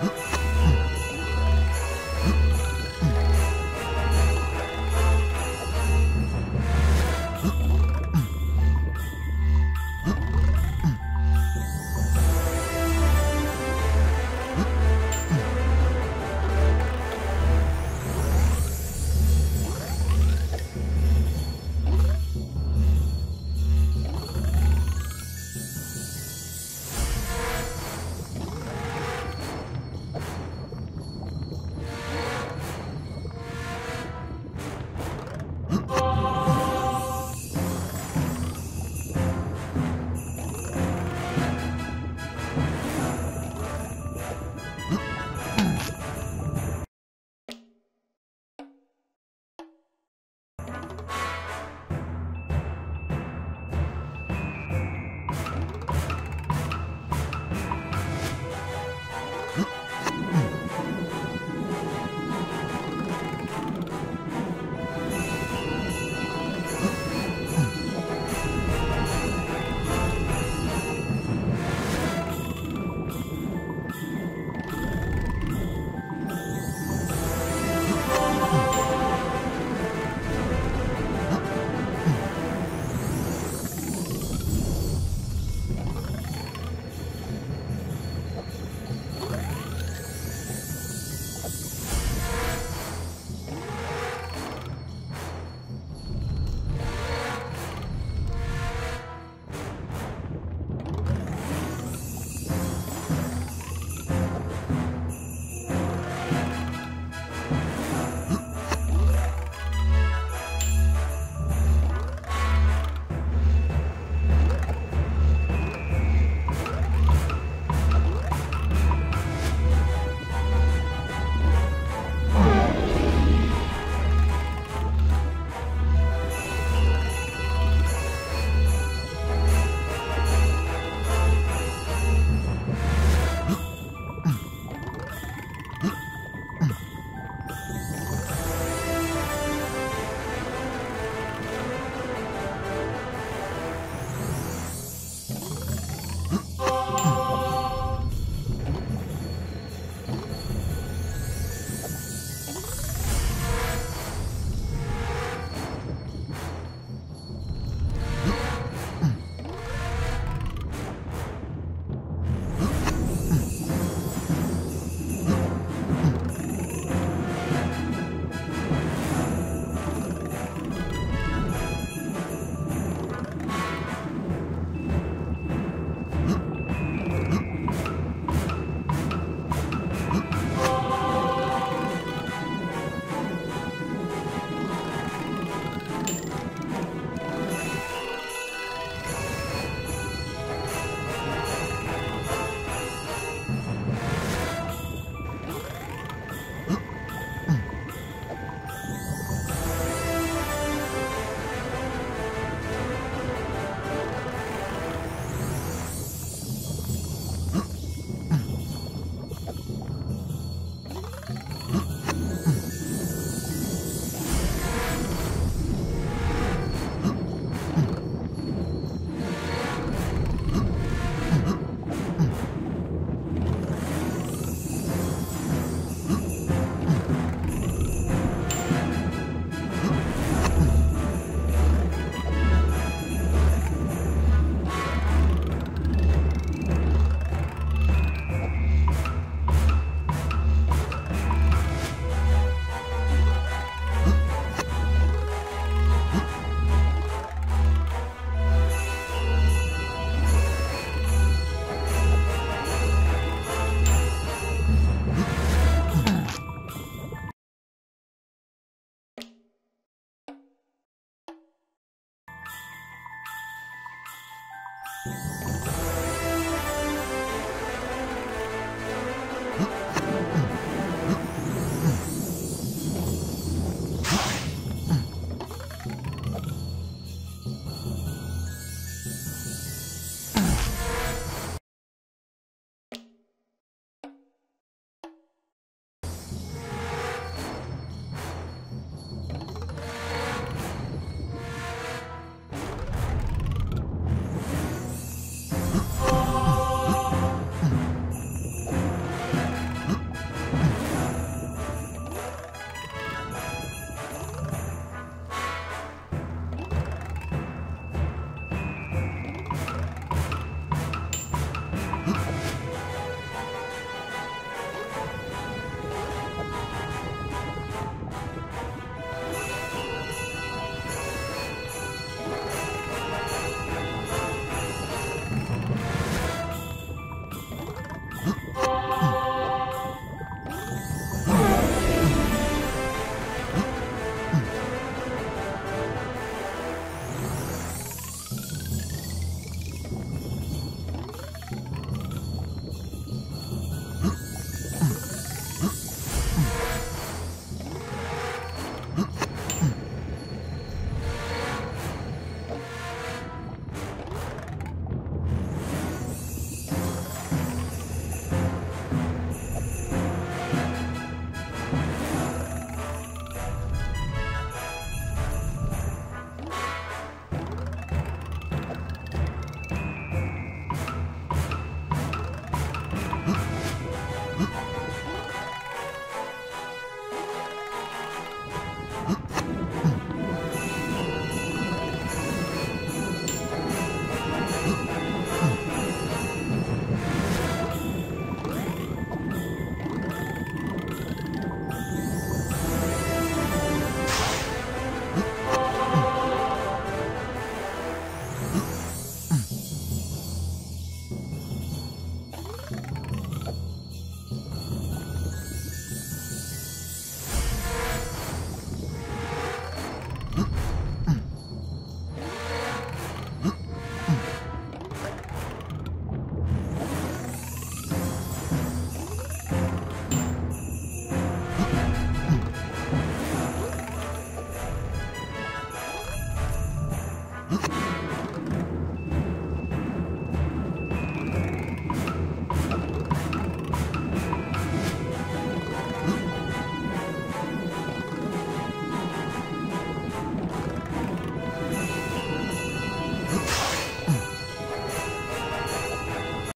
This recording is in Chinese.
嗯